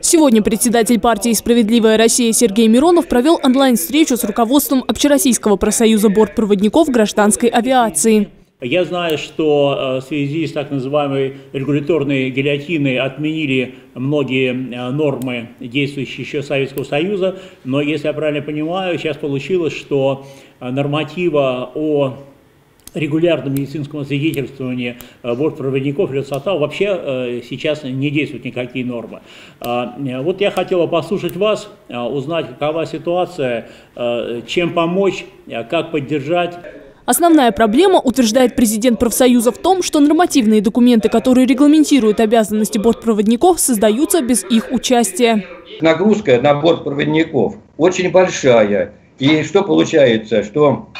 Сегодня председатель партии «Справедливая Россия» Сергей Миронов провел онлайн-встречу с руководством Общероссийского профсоюза бортпроводников гражданской авиации. Я знаю, что в связи с так называемой регуляторной гильотиной отменили многие нормы, действующие еще Советского Союза, но, если я правильно понимаю, сейчас получилось, что норматива о регулярном медицинском свидетельствовании бортпроводников или состава вообще сейчас не действуют никакие нормы. Вот я хотел послушать вас, узнать, какова ситуация, чем помочь, как поддержать. Основная проблема, утверждает президент профсоюза, в том, что нормативные документы, которые регламентируют обязанности бортпроводников, создаются без их участия. Нагрузка на бортпроводников очень большая. И что получается, что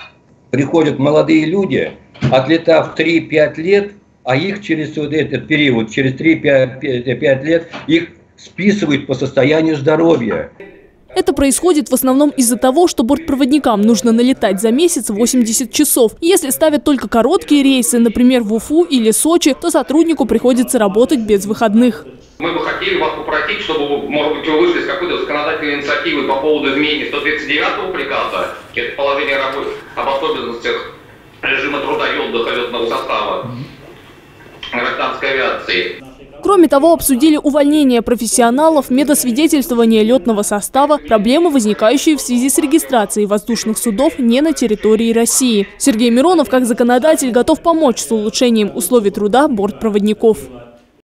приходят молодые люди, отлетав 3-5 лет, а их через вот этот период, через 3-5 лет, их списывают по состоянию здоровья. Это происходит в основном из-за того, что бортпроводникам нужно налетать за месяц 80 часов. Если ставят только короткие рейсы, например, в Уфу или Сочи, то сотруднику приходится работать без выходных. Мы бы хотели вас попросить, чтобы, может быть, вы вышли с какой-то законодательной инициативой по поводу изменения 139 приказа, это положение об особенностях режима труда и отдыха летного состава гражданской авиации. Кроме того, обсудили увольнение профессионалов, медосвидетельствование летного состава, проблемы, возникающие в связи с регистрацией воздушных судов не на территории России. Сергей Миронов, как законодатель, готов помочь с улучшением условий труда бортпроводников.